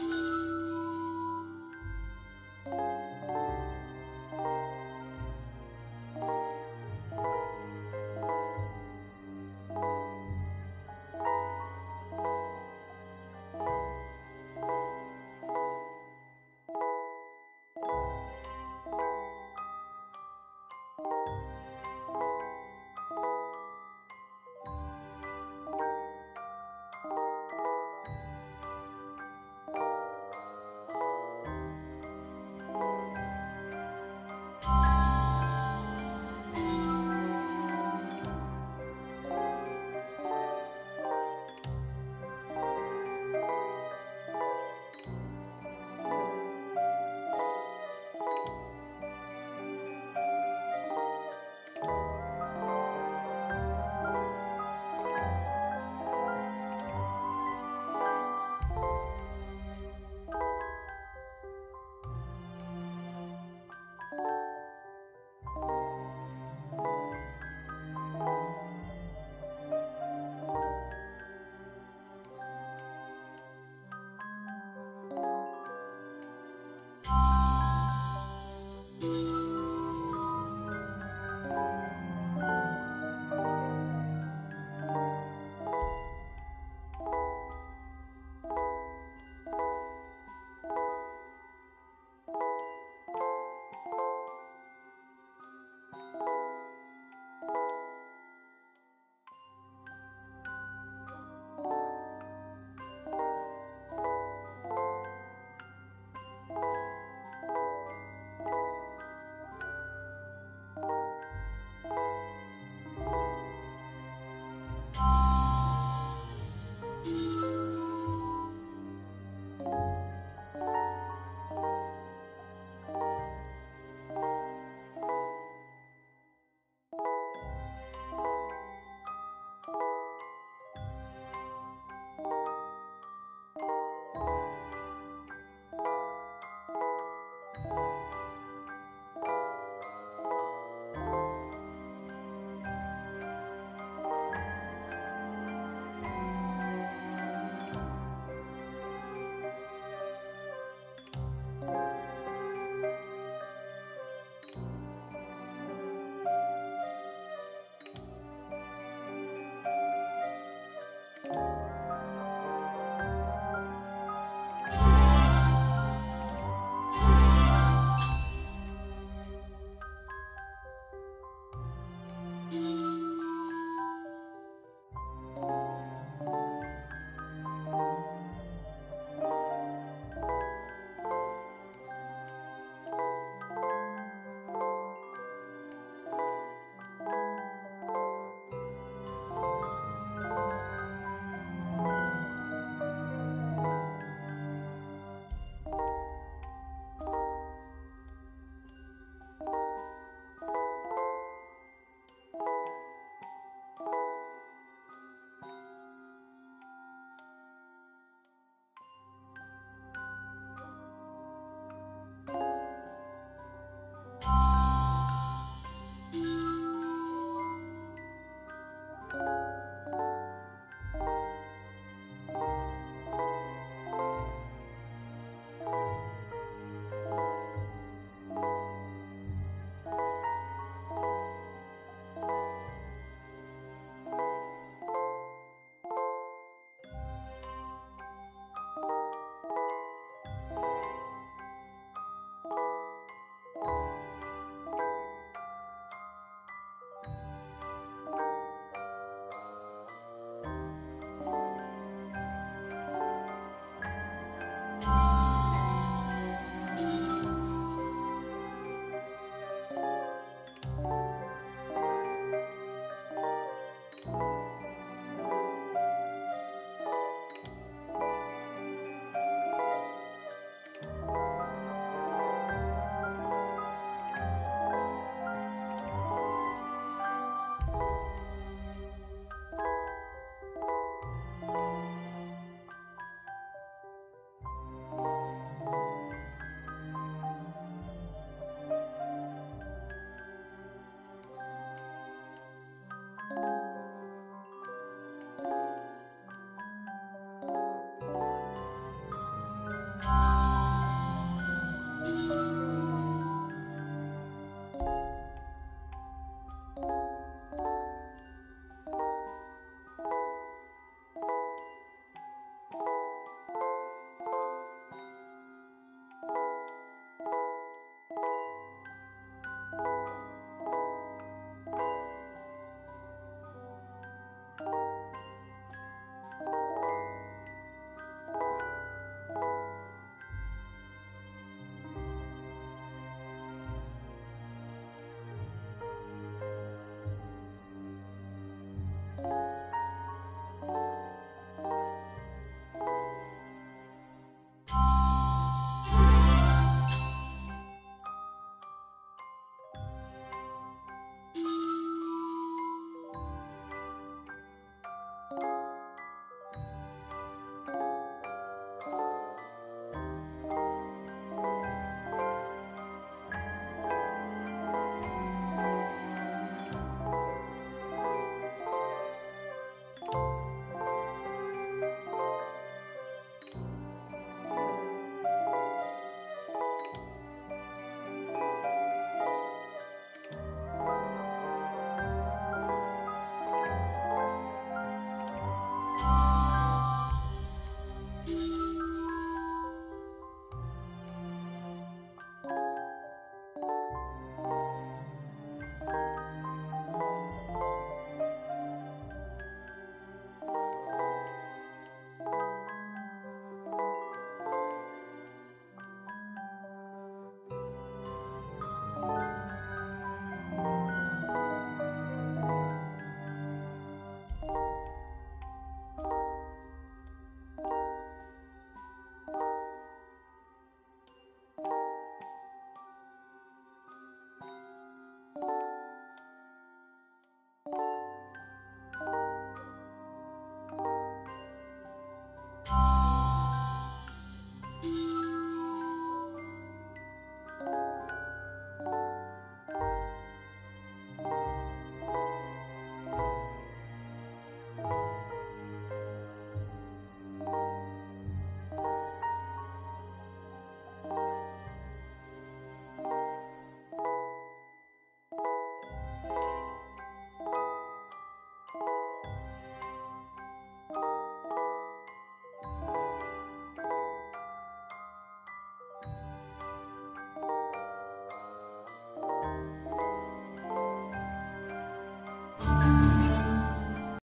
you